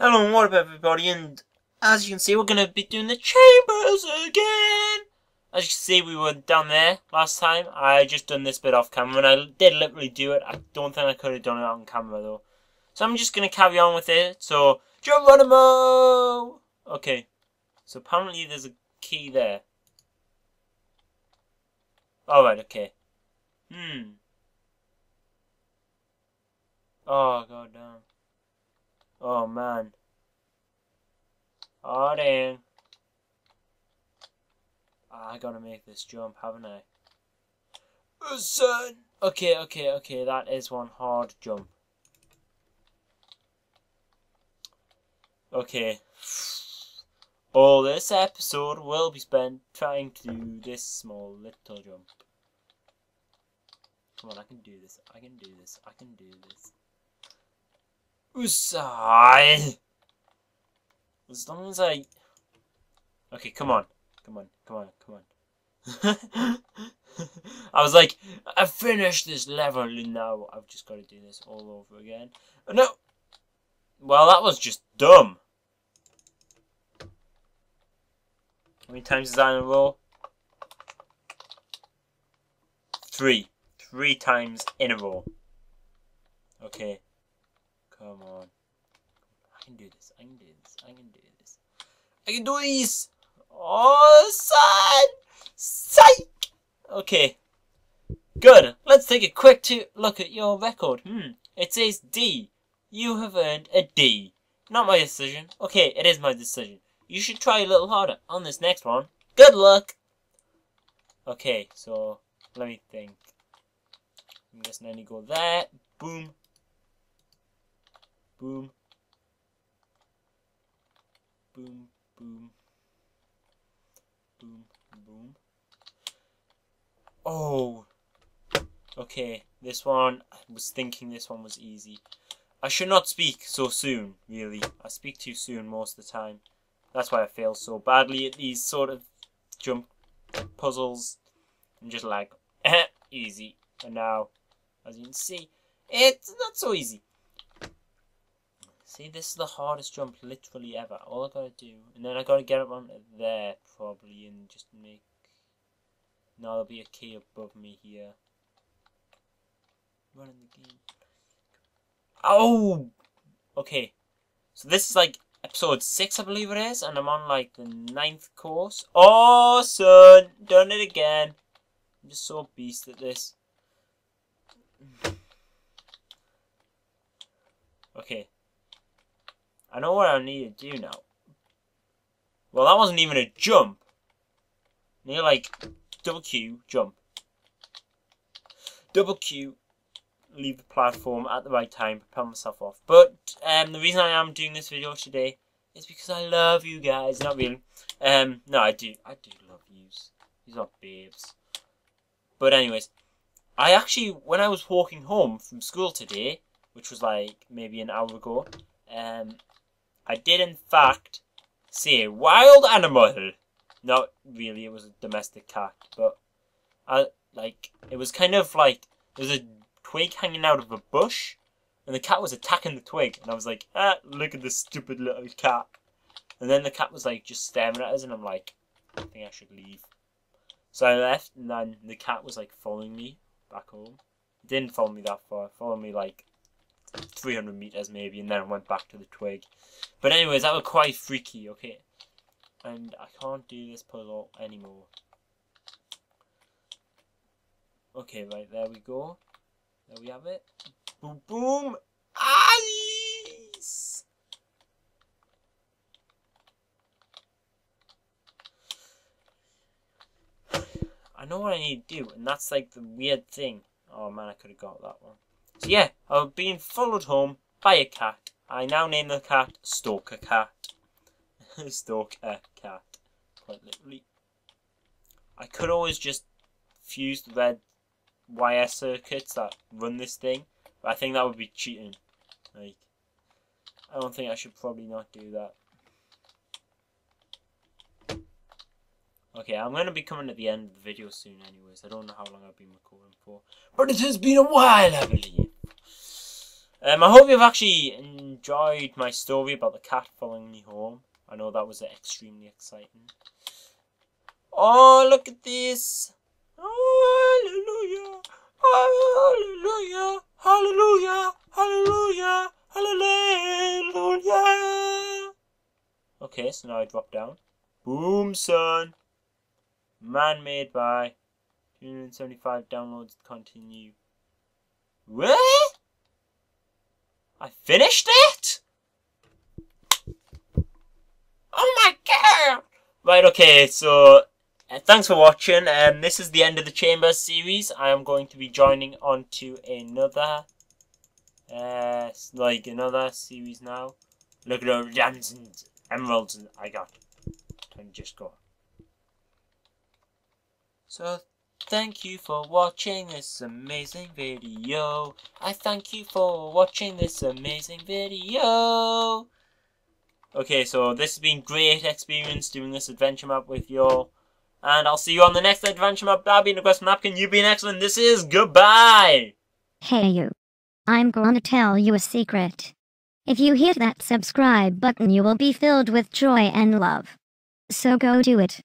Hello and what up everybody and as you can see we're going to be doing the chambers again. As you can see we were down there last time. I just done this bit off camera and I did literally do it. I don't think I could have done it on camera though. So I'm just going to carry on with it. So Geronimo! Okay. So apparently there's a key there. Alright, okay. Hmm. Oh god damn. Oh man. Oh dang. I gotta make this jump, haven't I? Okay, okay, okay, that is one hard jump. Okay. All this episode will be spent trying to do this small little jump. Come on, I can do this. I can do this. I can do this. Usai! As long as I... Okay, come on. Come on, come on, come on. I was like, I finished this level and now I've just got to do this all over again. Uh, no! Well, that was just dumb. How many times is that in a row? Three. Three times in a row. Okay. Come on. I can do this. I can do this. I can do this. I can do this! Oh, son! Psych! Okay. Good. Let's take a quick to look at your record. Hmm. It says D. You have earned a D. Not my decision. Okay, it is my decision. You should try a little harder on this next one. Good luck! Okay, so let me think. I'm guessing I need to go there. Boom. Boom. Boom, boom. Boom, boom. Oh! Okay, this one, I was thinking this one was easy. I should not speak so soon, really. I speak too soon most of the time. That's why I fail so badly at these sort of jump puzzles. I'm just like, easy. And now, as you can see, it's not so easy. See, this is the hardest jump literally ever. All I gotta do, and then I gotta get up on there probably, and just make. No, there'll be a key above me here. Running the game. Oh, okay. So this is like episode six, I believe it is, and I'm on like the ninth course. Oh, done it again. I'm just so beast at this. Okay. I know what I need to do now. Well, that wasn't even a jump. Near like double Q, jump. Double Q, leave the platform at the right time, propel myself off. But um, the reason I am doing this video today is because I love you guys. Not really. Um, no, I do. I do love yous. These are babes. But anyways, I actually, when I was walking home from school today, which was like maybe an hour ago, um, I did in fact see a wild animal. Not really, it was a domestic cat, but I like it was kind of like there's a twig hanging out of a bush, and the cat was attacking the twig, and I was like, ah, look at this stupid little cat. And then the cat was like just staring at us, and I'm like, I think I should leave. So I left, and then the cat was like following me back home. It didn't follow me that far. It followed me like 300 meters maybe, and then went back to the twig. But anyways, that was quite freaky, okay? And I can't do this puzzle anymore. Okay, right, there we go. There we have it. Boom, boom! Ice! I know what I need to do, and that's like the weird thing. Oh man, I could have got that one. So yeah, I'm being followed home by a cat. I now name the cat Stalker Cat. Stalker Cat. Quite literally. I could always just fuse the red wire circuits that run this thing, but I think that would be cheating. Like, I don't think I should probably not do that. Okay, I'm going to be coming at the end of the video soon anyways. I don't know how long I've been recording for. But it has been a while, I believe. Um, I hope you've actually enjoyed my story about the cat following me home. I know that was extremely exciting. Oh, look at this! Hallelujah! Hallelujah! Hallelujah! Hallelujah! Hallelujah! Okay, so now I drop down. Boom, son! Man made by 275 downloads continue. What? I finished it? Oh my god! Right, okay, so uh, thanks for watching. Um, this is the end of the Chambers series. I am going to be joining on to another, uh, like another series now. Look at all the gems and emeralds I got. Time just go. So, thank you for watching this amazing video. I thank you for watching this amazing video. Okay, so this has been great experience doing this adventure map with you all. And I'll see you on the next adventure map. I've been Quest Napkin. You've been excellent. This is goodbye. Hey you. I'm gonna tell you a secret. If you hit that subscribe button you will be filled with joy and love. So go do it.